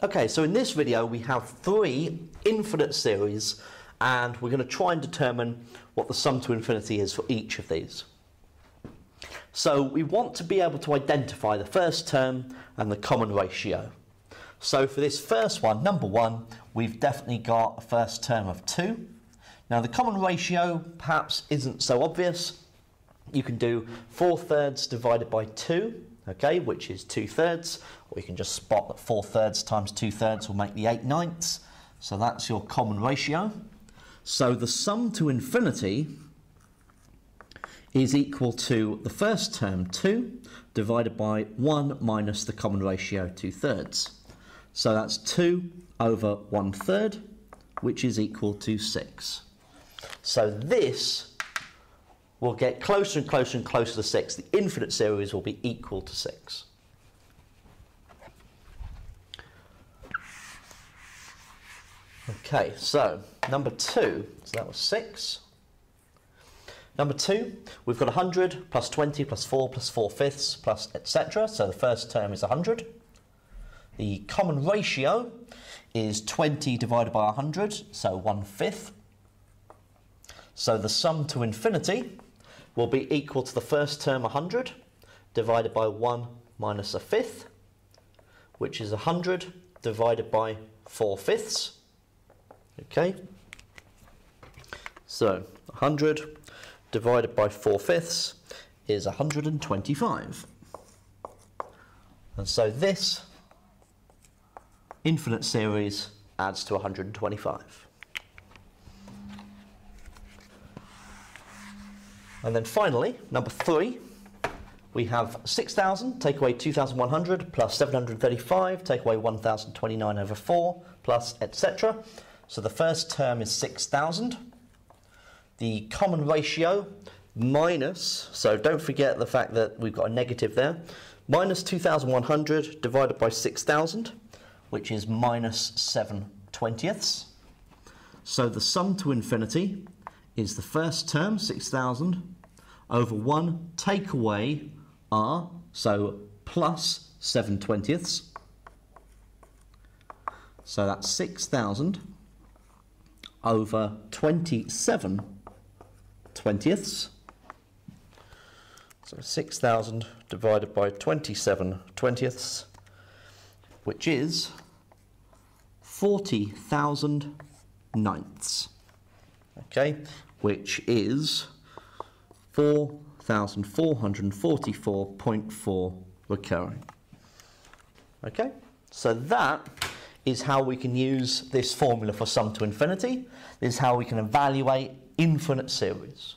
Okay, so in this video we have three infinite series and we're going to try and determine what the sum to infinity is for each of these. So we want to be able to identify the first term and the common ratio. So for this first one, number one, we've definitely got a first term of 2. Now the common ratio perhaps isn't so obvious. You can do 4 thirds divided by 2 okay, which is 2 thirds, or you can just spot that 4 thirds times 2 thirds will make the 8 ninths. So that's your common ratio. So the sum to infinity is equal to the first term 2 divided by 1 minus the common ratio 2 thirds. So that's 2 over 1 third, which is equal to 6. So this will get closer and closer and closer to 6. The infinite series will be equal to 6. Okay, so number 2, so that was 6. Number 2, we've got 100 plus 20 plus 4 plus 4 fifths plus etc. So the first term is 100. The common ratio is 20 divided by 100, so 1 fifth. So the sum to infinity will be equal to the first term 100 divided by 1 minus a fifth, which is 100 divided by 4 fifths. Okay, so 100 divided by 4 fifths is 125. And so this infinite series adds to 125. And then finally, number three, we have 6,000, take away 2,100, plus 735, take away 1,029 over 4, plus etc. So the first term is 6,000. The common ratio minus, so don't forget the fact that we've got a negative there, minus 2,100 divided by 6,000, which is minus 7 twentieths. So the sum to infinity is the first term, 6,000, over 1 take away r, so plus 7 twentieths. So that's 6,000 over 27 twentieths. So 6,000 divided by 27 twentieths, which is 40,000 ninths. Okay, which is 4,444.4 recurring. Okay, so that is how we can use this formula for sum to infinity. This is how we can evaluate infinite series.